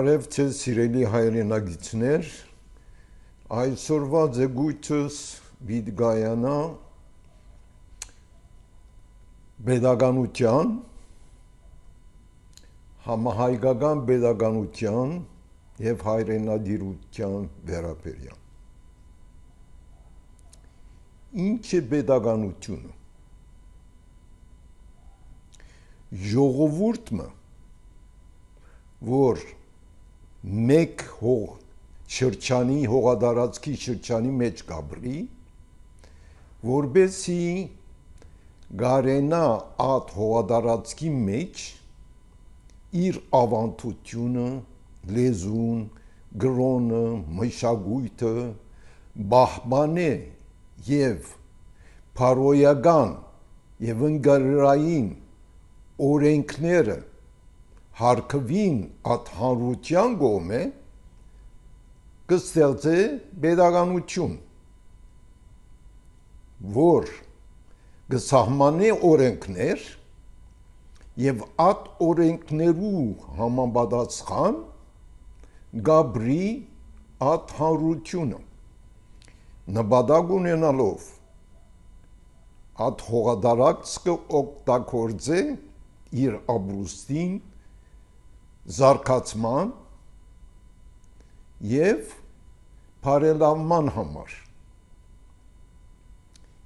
Բարև ձեզ սիրելի հայրենագիտներ, այսօրվա ձգույթս վիդգայանա բեդագանության, համահայկական բեդագանության և հայրենադիրության վերապերյան։ Ինչ է բեդագանությունը։ Ժողովուրդը որ մեկ հող շրջանի հողադարածքի շրջանի մեջ գաբրի որբեսի գարենա այդ հողադարածքի մեջ իր ավանդությունը, լեզուն, գրոնը, մշակույթը բահմանե եւ փարոյական եւ ընկերային օրենքները հարկվին at հանրության գոմե կստեղծե pedagogiություն որ կսահմանե օրենքներ եւ at օրենքներու համապատասխան գաբրի at հանրությունը նպատակ ունենալով at հողադարածքը օգտագործե իր ապրուստին զարգացման եւ բարելավման համար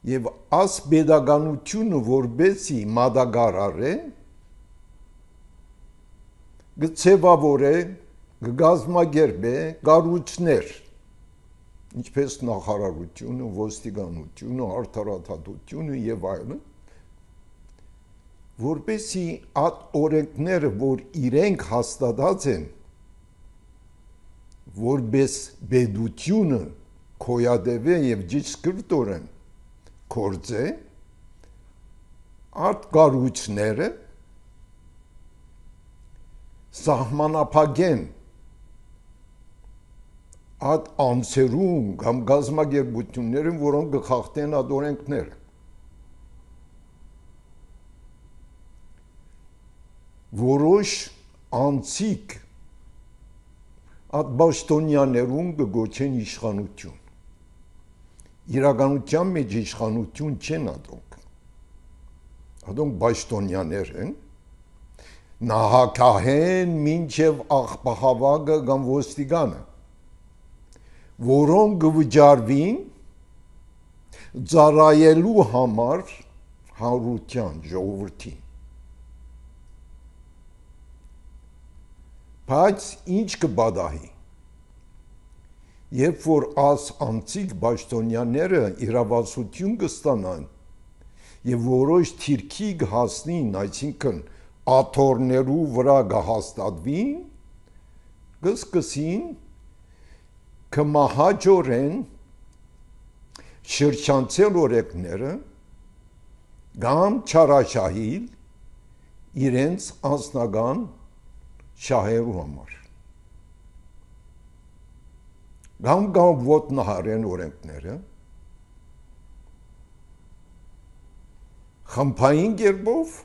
եւ աս pedagogiությունը որբեսի մադագարար է գծեվավոր է գազմագերբ է գառուչներ ինչպես նախարարությունը, ոստիկանությունը, արդարադատությունը եւ այլն որպեսի այդ օրենքները, որ իրենք հաստատած են, որպես բեդությունը կոյադևե եւ ճիշտ-կրտորեն կորձե, այդ գարուչները սահմանապագեն այդ անցերում կամ գազմագերբությունները, որոնք կխախտեն այդ օրենքները որոշ անցիկ այդ բաշտոնյաներուն կգոչեն իշխանություն իրականության մեջ իշխանություն չեն ադոնք ադոնք բաշտոնյաներ են նահակահեն մինչև աղբահավագը կամ ոստիգանը որոնք կվճարվին ծառայելու համար հանրության ժողովրդին Բայց ինչ կբադահի։ Երբ որ աս անցիկ բաշտոնյաները իրավասություն կստանան եւ որոշ թիրքի կհասնին, այսինքն աթորներու վրա կհաստատվին, կսկսին կմահաջորեն շրջանցել օրեկները կամ չարաշահիլ իրենց անձնական շահերու համար կամ կամ ոտնահարեն օրենքները խմբային կերպով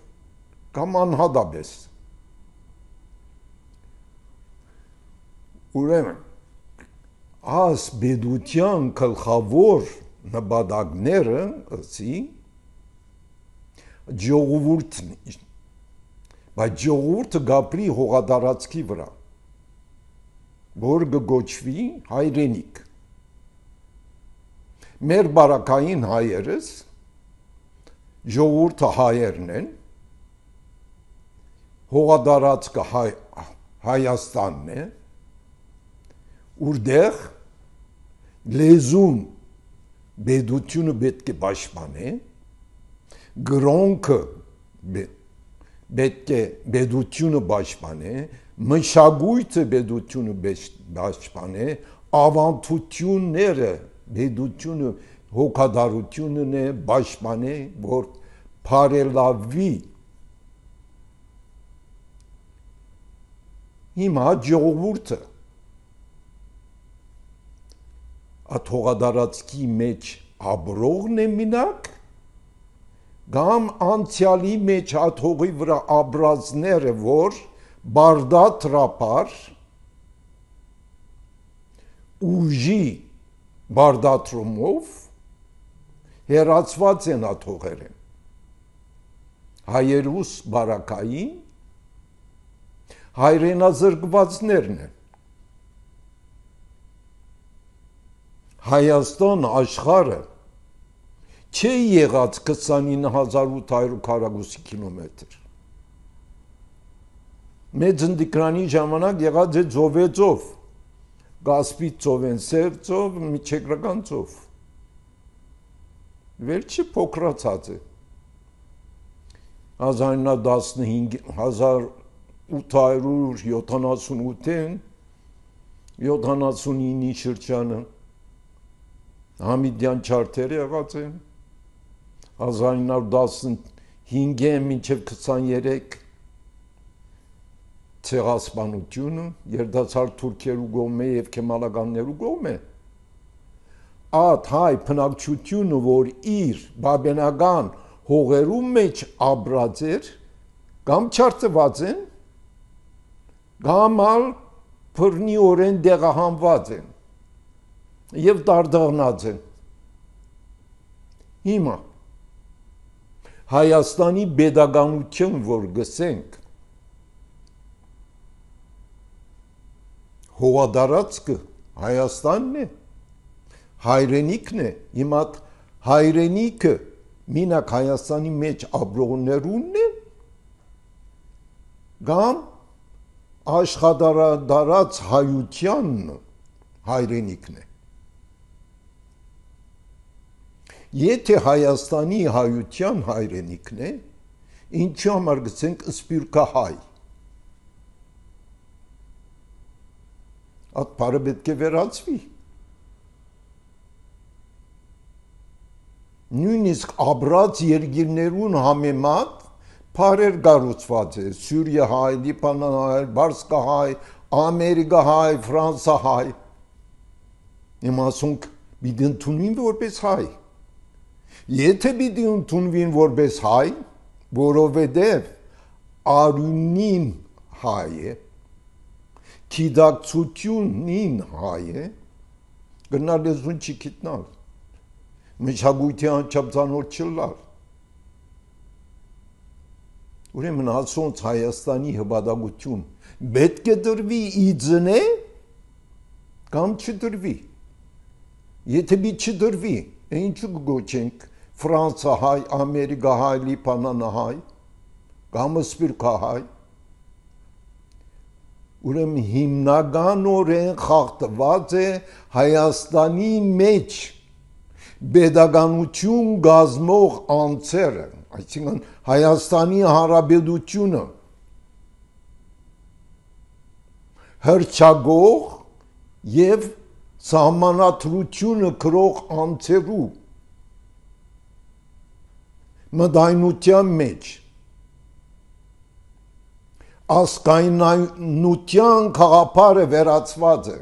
կամ անհադաբես ուրեմն աս բեդության գլխավոր նպատակները ըսի ժողովուրդն բայց ժողովուրդը գապրի հողադարածքի վրա որ գոչվի հայրենիք մեր բարակային հայերս ժողովուրդը հայերն են հողադարածքը հայ Հայաստանն է ուրդեղ լեզուն բեդությունը պետք է պաշտպանե գրոնքը պետք է բեդությունը պաշտպանե, մշակույթը բեդությունը պաշտպանե, ավանդությունները բեդությունը հոգադարությունն է պաշտպանե, որ բարելավի հիմա ժողովուրդը աթողադարածքի մեջ աբրողն է մինակ կամ անցյալի մեջ հաթողի վրա աբրազները, որ բարդա տրապար ուժի բարդատրումով հերացված են աթողերը հայերուս բարակային հայրենազրկվածներն են Հայաստան աշխարը չի եղած 29800 քառակուսի կիլոմետր մեծ ընդիկրանի ժամանակ եղած է ծովեծով գասպի ծովեն սեր ծով միջեկրական ծով վերջի փոքրացած է 1915 1878-ին 79-ի շրջանը Համիդյան չարտերը եղած են 1915-ին մինչև 23 ցեղասպանությունը երդացար թուրքերու գոմե եւ քեմալականներու գոմե ատ հայ փնակչությունը որ իր բաբենական հողերու մեջ աբրած էր կամ չարտված են կամ ալ բռնի օրեն դեղահանված են եւ դարդաղնած են հիմա Հայաստանի pedagogiություն որ գսենք հողադարածքը Հայաստանն է հայրենիքն է հիմա հայրենիքը մինակ Հայաստանի մեջ ապրողներունն է կամ աշխադարած հայությանն հայրենիքն է Եթե Հայաստանի հայության հայրենիքն է, ինչու համար գցենք սպիրկահայ։ Այդ բարը պետք է վերացվի։ Նույնիսկ աբրած երկիրներուն համեմատ բարեր գառուցված է. Սուրիա հայ, Լիբանան հայ, Բարսկա հայ, Ամերիկա հայ, Ֆրանսա հայ։ Իմ ասունք պիտի ընդունին որպես հայ։ Եթե պիտի ընդունվին որպես հայ, որովհետև արունին հայ է, քիդակցությունին հայ է, գնալ լեզուն չի գիտնալ, մշակույթի անչափծանոց չլալ։ Ուրեմն ասոնց Հայաստանի հպատակություն պետք է դրվի իձնե կամ չդրվի։ Եթե մի չդրվի, ինչու գոչենք Ֆրանսա հայ, Ամերիկա հայ, Լիբանան հայ, կամ Սպիրկա հայ։ Ուրեմն հիմնականորեն խախտված է Հայաստանի մեջ pedagogiություն գազմող անձերը, այսինքն Հայաստանի Հանրապետությունը հրճագող եւ սահմանադրությունը գրող անձերու մտայնության մեջ ասկայնանության խաղապարը վերացված է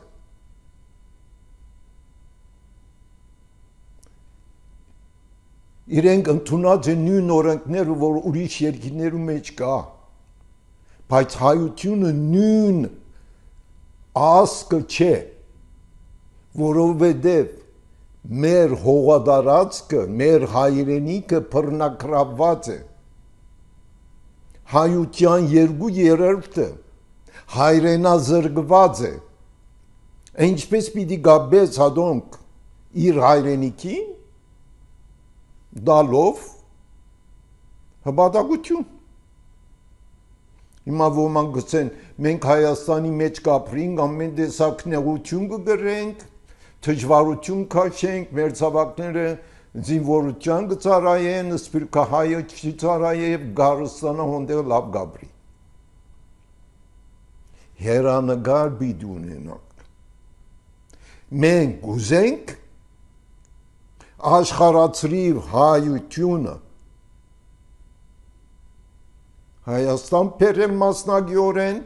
իրենք ընդունած են նույն օրենքները, որ ուրիշ երկրներու մեջ կա, բայց հայությունը նույն ասկը չէ, որովհետև մեր հողադարածքը, մեր հայրենիքը բռնակրաված է։ Հայության երկու երրորդը հայրենազրկված է։ Ինչպես պիտի գաբես հադոնք իր հայրենիքին դալով հպատակություն։ Հիմա ոմանք գցեն, մենք Հայաստանի մեջ կապրինք, ամեն տեսակ նեղություն կգրենք, թջվարություն քաշենք, մեր ցավակները զինվորության գծարայեն, սպիրկահայը չծարայե գարստանը հոնդե լավ գաբրի։ Հերանագար բիդունենակ։ Մենք ուզենք աշխարացրի հայությունը Հայաստան փերեմ մասնագիորեն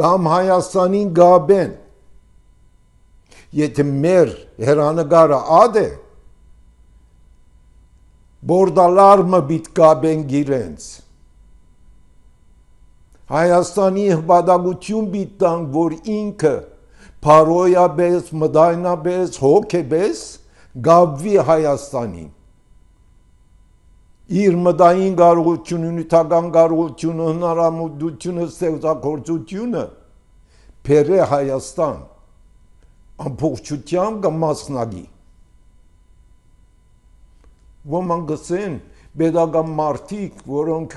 կամ Հայաստանին գաբեն եթե մեր հերանագարը է բորդալարմը բիտկաբեն գիրենց Հայաստանի հպատակություն բիտան, որ ինքը փարոյաբես, մդայնաբես, հոգեբես գավվի Հայաստանին իր մտային կարողությունը, նյութական կարողությունը, հնարամուտությունը, ստեղծագործությունը Փերը Հայաստան ամբողջությամբ կմասնագի ոմանք գսեն pedagogan մարդիկ, որոնք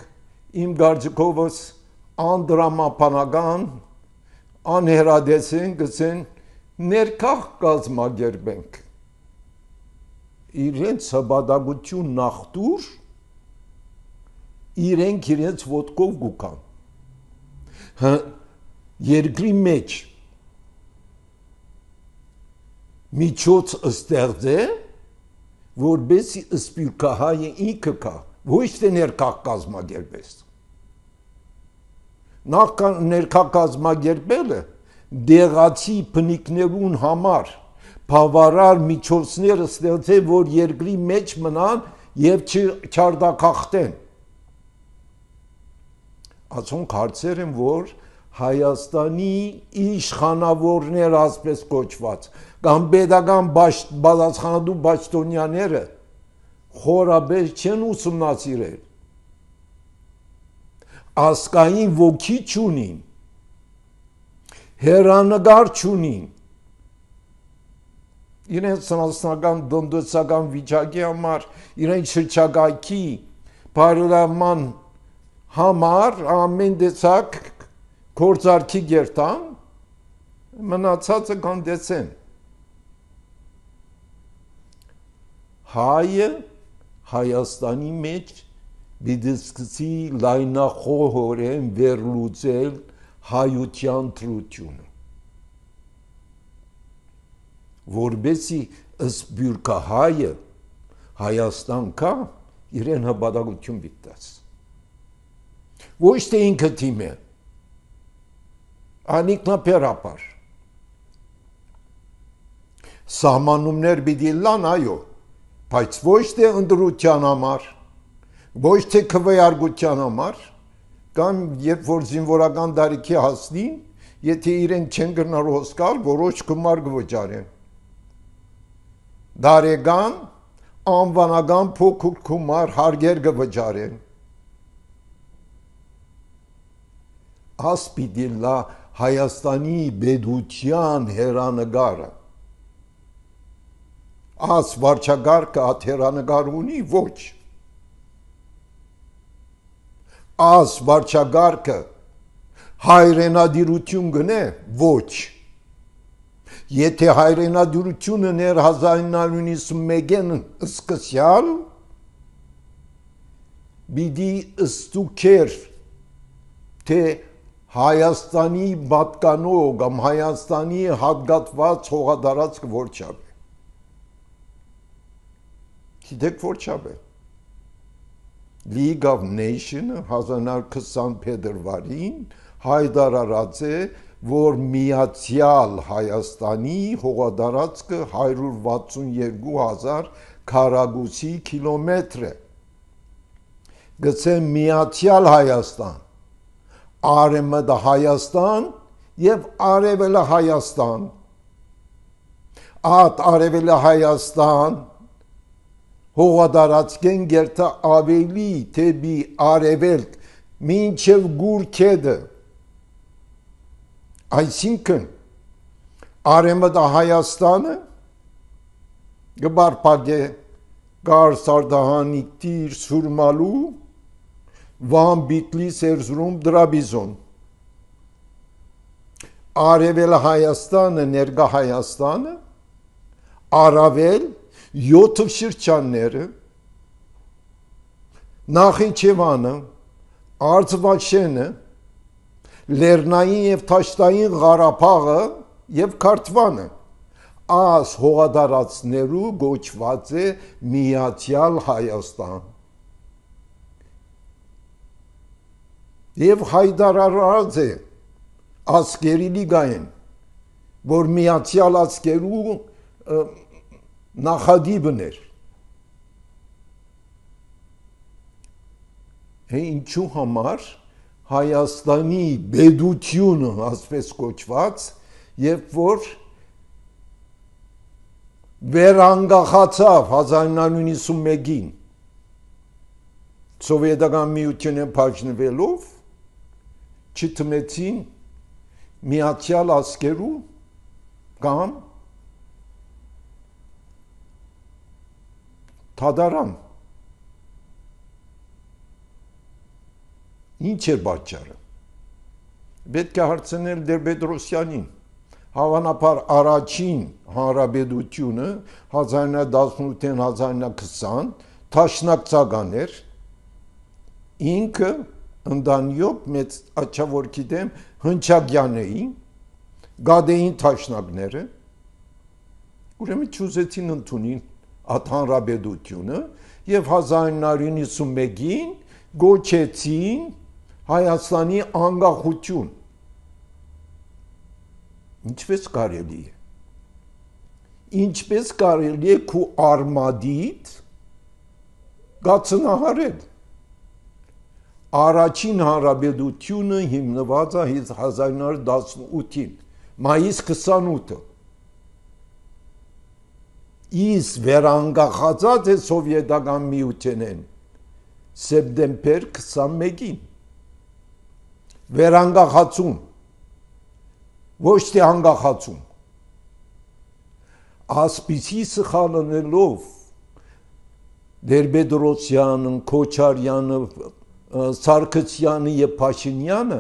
իմ գարձիկովս անդրամապանական անհերադեսեն գսեն ներքախ կազմակերպենք իրենց հբադագություն նախտուր իրենք իրենց ոտքով գուկան երկրի մեջ միջոց ստեղծե որբեսի սպյուրքահայը ինքը կա ոչ թե ներկա կազմակերպես նախ ներկա կազմակերպելը դեղացի փնիկներուն համար բավարար միջոցները ստեղծե որ երկրի մեջ մնան եւ չարդակախտեն ասոնք հարցեր են, որ Հայաստանի իշխանավորներ ասպես կոչված կամ pedagogan բացախանադու բաճտոնյաները խորաբեր չեն ուսումնասիրել ասկային ոգի չունին հերանագար չունին իրենց սնասնական դնդոցական վիճակի համար իրենց շրջակայքի բարելավման համար ամեն դեցակ կորցարքի գերտան մնացածը կանդեցեն հայը Հայաստանի մեջ բիդիսկցի լայնախոհորեն վերլուծել հայության trությունը որբեսի ըսբյուրկա հայը Հայաստան կա իրեն հբադագություն բիտած ոչ թե ինքը թիմ է անիկնապերապար սահմանումներ պիտի լան այո բայց ոչ թե ընդրության համար ոչ թե քվեարկության համար կամ երբ որ զինվորական դարիքի հասնին եթե իրեն չեն գնալ հոսքալ որոշ գումար կվճարեն դարեգան անվանական փոքր գումար հարգեր կվճարեն ասպիտի լա Հայաստանի բեդության հերանագարը աս վարչագարկը at հերանագար ունի ոչ աս վարչագարկը հայրենադիրություն գնե ոչ եթե հայրենադիրությունը ներ 1991-ին սկսյալ բիդի ստուքեր թե Հայաստանի պատկանող կամ Հայաստանի հատկատված հողադարածք որ չափ է։ Գիտեք որ չափ է։ League of Nations-ը 1920 փետրվարին հայտարարած է, որ միացյալ Հայաստանի հողադարածքը 162000 քառակուսի կիլոմետր է։ Գցե միացյալ Հայաստան Արեմը Հայաստան եւ Արևելը Հայաստան։ Ատ Արևելը Հայաստան հողադարածքեն գերտը ավելի թեբի արևելք մինչև գուրքեդը այսինքն արեմը Հայաստանը գբարփագե գար սարդահանիկ տիր սուրմալու Վան Բիտլիս Էրզրում Դրաբիզոն Արևել Հայաստանը, ներկա Հայաստանը, Արավել 7 շրջանները, Նախիջևանը, Արցվաշենը, Լեռնային եւ Թաշտային Ղարաբաղը եւ Քարթվանը աս հողադարածներու գոչված է Միացյալ Հայաստան եւ հայդարարած է ասկերի լիգային որ միացյալ ասկերու նախադիբն էր ինչու համար Հայաստանի բեդությունը ասպես կոչված երբ որ վերանգախացավ 1991-ին սովետական միությունը բաժնվելով չթմեցին միացյալ ասկերու կամ թադարան ինչ էր պատճառը պետք է հարցնել Դերբեդրոսյանին հավանաբար առաջին հանրապետությունը 1918-ին 1920 տաշնակցական էր ինքը ընդանյոք մեծ աչավորքի դեմ հնչագյանեին գադեին տաշնակները ուրեմն ճուզեցին ընդունին հանրապետությունը եւ 1991-ին գոչեցին Հայաստանի անկախություն Ինչպես կարելի է։ Ինչպես կարելի է քու արմադիդ գացնահարել։ Առաջին հանրապետությունը հիմնված է 1918-ին, մայիս 28-ը։ Իս վերանգախացած է սովետական միութենեն սեպտեմբեր 21-ին։ Վերանգախացում ոչ թե անկախացում ասպիսի սխալնելով Դերբեդրոսյանը, Քոչարյանը, Սարգսյանը եւ Փաշինյանը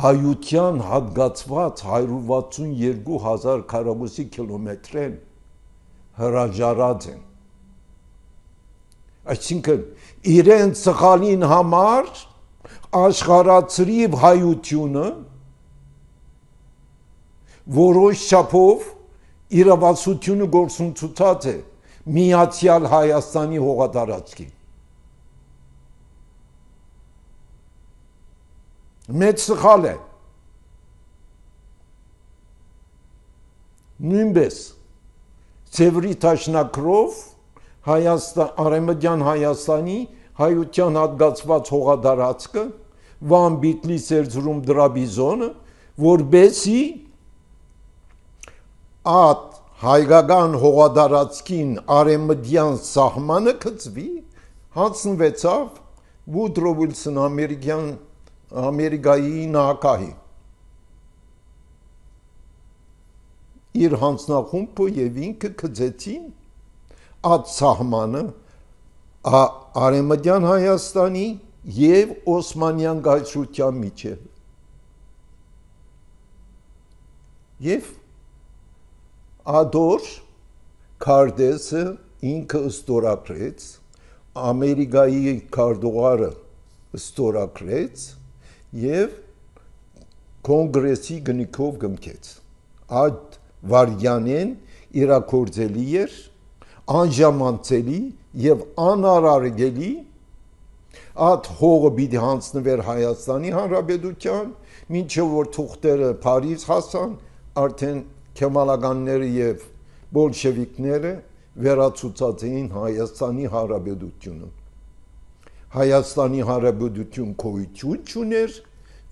հայության հատկացված 162000 քառակուսի կիլոմետրեն հրաժարած են այսինքն իրեն սխալին համար աշխարհացրիվ հայությունը որոշ չափով իրավասությունը գործունեացած է միացյալ Հայաստանի հողատարածքին մեծ սխալ է նույնպես ծևրի տաշնակրով Հայաստան արեմդյան Հայաստանի հայության հատկացված հողատարածքը Վան Բիտլիս Էրզրում դրաբիզոնը, որբեսի at հայկական հողադարածքին արեմդյան սահմանը կծվի, հանցնվեցավ Woodrow Wilson ամերիկյան Ամերիկայի նախագահի իր հանձնախումբը եւ ինքը կծեցին at սահմանը արեմդյան Հայաստանի եւ Օսմանյան գայցության միջև եւ ադոր քարտեզը ինքը ստորագրեց ամերիկայի քարտուղարը ստորագրեց եւ կոնգրեսի գնիկով գմքեց այդ վարյանեն իրակորձելի էր անժամանցելի եւ անարարգելի Այդ հողը պիտի հանձնվեր Հայաստանի Հանրապետության, մինչև որ թուղթերը Փարիզ հասան, արդեն քեմալականները եւ բոլշևիկները վերացուցած էին Հայաստանի Հանրապետությունը։ Հայաստանի Հանրապետություն կոյություն չուներ,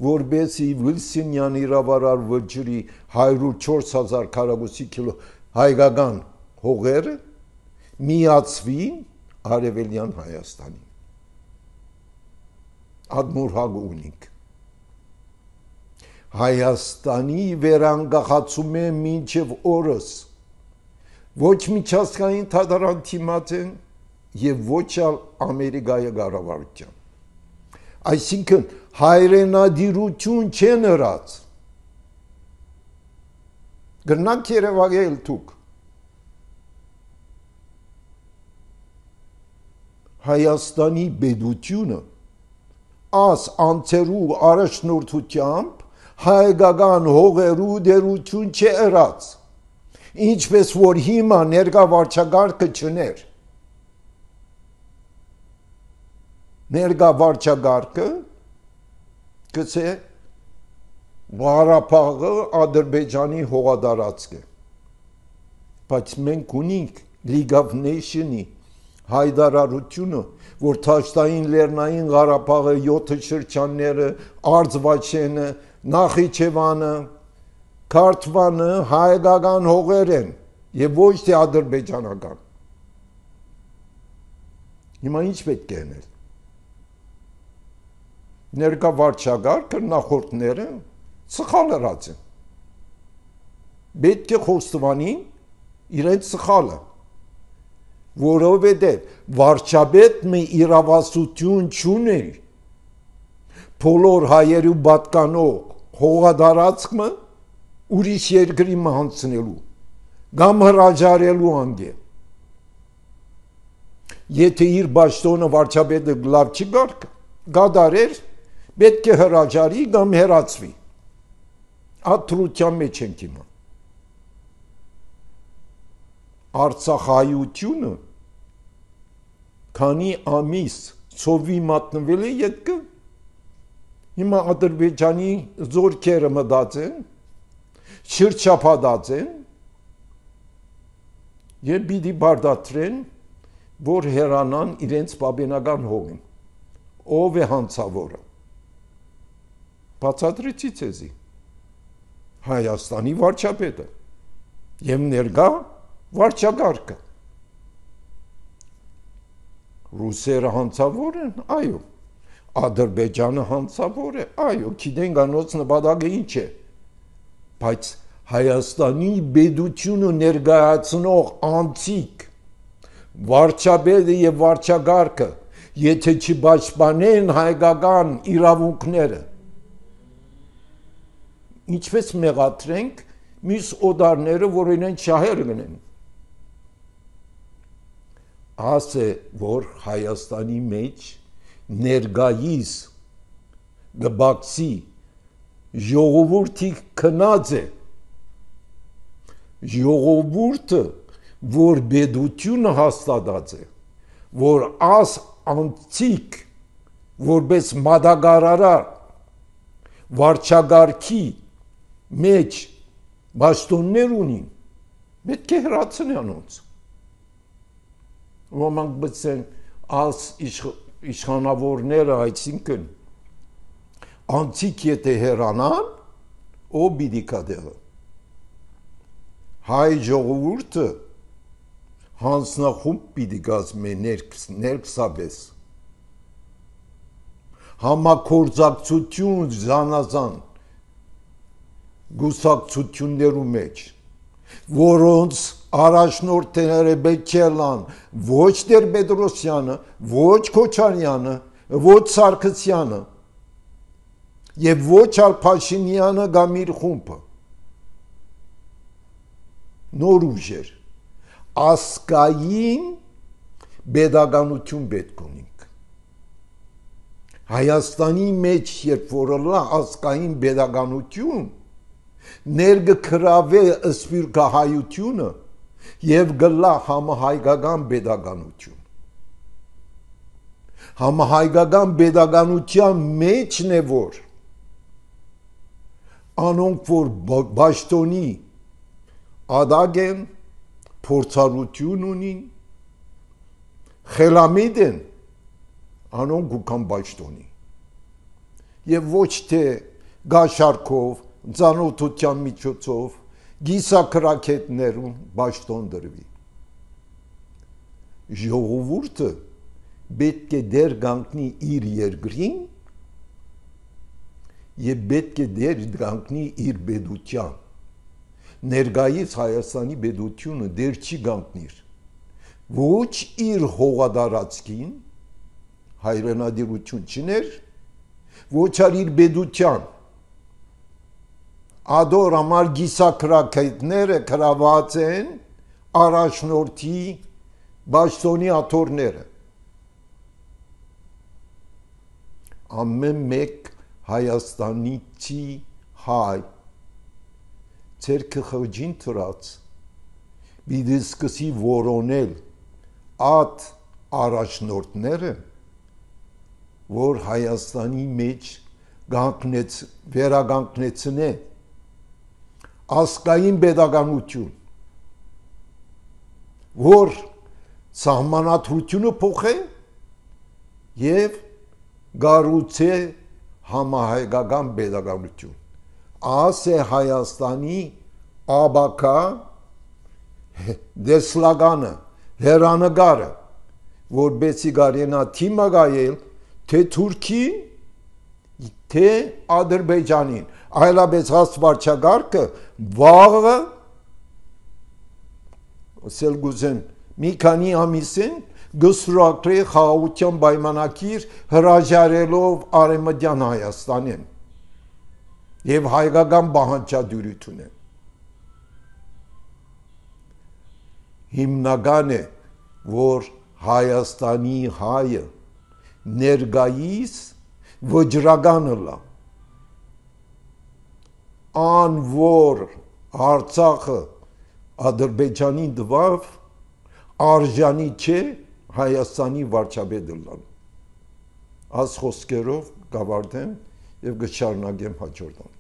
որբեսի Վիլսինյան իրավարար վճռի 104000 քառակուսի կիլո հայկական հողերը միացվին Արևելյան Հայաստանին ադմուր հագունիկ Հայաստանի վերանգախացում է մինչև օրս ոչ միջազգային թադարան թիմած են եւ ոչ ալ Ամերիկայի կառավարության այսինքն հայրենադիրություն չեն հրած գրնանք Երևանել դուք Հայաստանի բեդությունը աս անցերու առաջնորդությամբ հայկական հողերու դերություն չերած ինչպես որ հիմա ներկա վարչագարկը չներ ներկա վարչագարկը գցե Ղարաբաղը Ադրբեջանի հողադարածք է բայց մենք ունենք League of Nation-ի հայդարարությունը որ Թաշտային Լեռնային Ղարաբաղը 7 շրջանները, Արձվաչենը, Նախիջևանը, Քարթվանը հայկական հողեր են եւ ոչ թե ադրբեջանական։ Հիմա ինչ պետք է անել։ Ներկա վարչագարքը նախորդները սխալ ըրած են։ Պետք է խոստովանին իրենց սխալը որովհետև վարչապետը իրավասություն չունի բոլոր հայերու պատկանող հողադարածքը ուրիշ երկրի մահանցնելու կամ հրաժարելու անգե եթե իր ճշտոնը վարչապետը լավ չի գար գադարեր պետք է հրաժարի կամ հերացվի աթրության մեջ ենք հիմա Արցախայությունը քանի ամիս ծովի մատնվել է յետքը հիմա Ադրբեջանի զորքերը մտածեն շրջապատած են եւ պիտի բարդատրեն որ հերանան իրենց բաբենական հողին ով է հանցավորը բացատրեցի ցեզի Հայաստանի վարչապետը եւ ներկա վարչագարկը ռուսերը հանցավոր են այո ադրբեջանը հանցավոր է այո գիտենք անոց նպատակը ինչ է բայց հայաստանի բեդությունը ներկայացնող անցիկ վարչապետը եւ վարչագարկը եթե չպաշտպանեն հայկական իրավունքները ինչպես մեղադրենք մյուս օդարները, որ իրեն շահեր գնեն։ Ասե, որ Հայաստանի մեջ ներգայիս գբակսի ժողովուրդի քնած է ժողովուրդը որ բեդությունը հաստատած է որ աս անցիկ որպես մադագարարար վարչագարքի մեջ բաստոններ ունին, պետք է հրացնի անոնց։ Ոմանք բծեն աս իշխանավորները, այսինքն անցիկ եթե հերանան, ո պիտի կադեղը։ Հայ ժողովուրդը հանձնախումբ պիտի գազմե ներքսաբես։ Համակորձակցություն զանազան գուսակցություններու մեջ որոնց առաջնորդները Բեչելան, ոչ Տեր Պետրոսյանը, ոչ Քոչարյանը, ոչ Սարգսյանը եւ ոչ ալ Փաշինյանը կամ իր խումբը նոր ուժեր ասկային pedagogiություն պետք ունենք Հայաստանի մեջ երբ որ լա ասկային pedagogiություն ներգրավե սպիրկահայությունը եւ գլա համահայկական pedagogiություն համահայկական pedagogiության մեջն է որ անոնք որ ճշտոնի ադագ են փորձառություն ունին խելամիտ են անոնք ու կամ ճշտոնի եւ ոչ թե գաշարքով ծանոթության միջոցով գիսակրակետներում ճաշտոն դրվի ժողովուրդը պետք է դեր գանքնի իր երկրին եւ պետք է դեր գանքնի իր բեդության ներգայից Հայաստանի բեդությունը դեր չի գանքնիր ոչ իր հողադարածքին հայրենադիրություն չներ ոչ ալ իր բեդության ադոր համար գիսակրակետները կրաված են առաջնորդի բաշտոնի աթորները ամեն մեկ Հայաստանի չի հայ ցերկը խոջին թրած բիդի սկսի որոնել ատ առաջնորդները որ Հայաստանի մեջ գանքնեց վերագանքնեցնե ասկային pedagogiություն որ սահմանադրությունը փոխե եւ գառուցե համահայկական pedagogiություն աս է Հայաստանի աբակա դեսլագանը հերանագարը որբեցի գարենա թիմագայել թե Թուրքին թե Ադրբեջանին այլապես հաստ վարչագարկը վաղը ասել գուզեն մի քանի ամիսին գսրակրի խաղաղության պայմանակիր հրաժարելով արեմդյան Հայաստանին եւ հայկական բանջարդյունությունը հիմնական է որ Հայաստանի հայը ներգայիս վճռականը լա ան որ Արցախը Ադրբեջանին դվավ արժանի չէ Հայաստանի վարչապետը լան աս խոսքերով գավարտեմ եւ գշարունակեմ հաջորդ անգամ